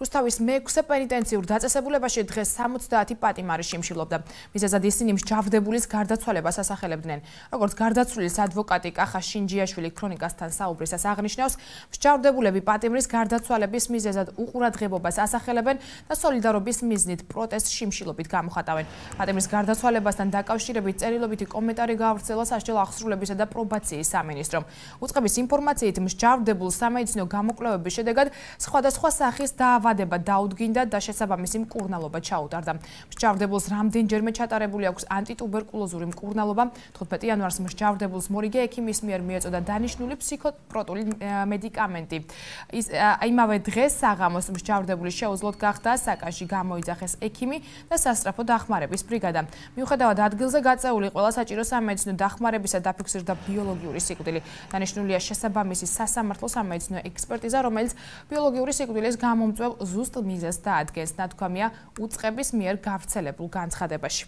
რუსთავის მეექვსე პენიტენციურ დაწესებულებაში დღეს 70 პატიმარი შიმშილობდა. მიზეზად ისინი მსჯავრდებულის გარდაცვალებას ასახელებდნენ. როგორც გარდაცვლილის ადვოკატი კახა შინჯიაშვილი ქრონიკასთან საუბრისას აღნიშნავს, მსჯავრდებულები პატიმრის გარდაცვალების მიზეზად უყურადღებობას ასახელებენ და სოლიდარობის მიზნით პროტესტ შიმშილობით გამოხატავენ. პატიმრის გარდაცვალებასთან დაკავშირებით წერილობითი კომენტარი გაავრცელა სასჯელ აღსრულებისა და პრობაციის სამინისტრომ. უწყების ინფორმაციით მსჯავრდებულ სამედიცინო გამოკვლევების შედეგად სხვადასხვა სახის დაავადება დაუდგინდა და შესაბამისი მკურნალობა ჩაუტარდა. მსჯავრდებულს რამდენჯერმე ჩატარებული აქვს ანტიტუბერკულოზური მკურნალობა. 15 იანვარს მსჯავრდებულს მორიგე ექიმის მიერ მიეწოდა დანიშნული ფსიქოპროტული მედიკამენტი. ის აიმავე დღეს საღამოს მსჯავრდებული შეუძლოდ გახდა საკაში გამოიძახეს ექიმი და სასწრაფო დახმარების ბრიგადა. მიუხედავად ადგილზე გაწეული ყველა საჭირო სამედიცინო დახმარებისა დაფიქსირდა ბიოლოგიური სიკვდილი. დანიშნულია შესაბამისი სასამართლო სამედიცინო ექსპერტიზა, რომელიც ბიოლოგიური სიკვდილის გამომწვევ ზუსტ მიზეზს დაადგენს, ნათქვამია უწყების მიერ გავრცელებულ განცხადებაში.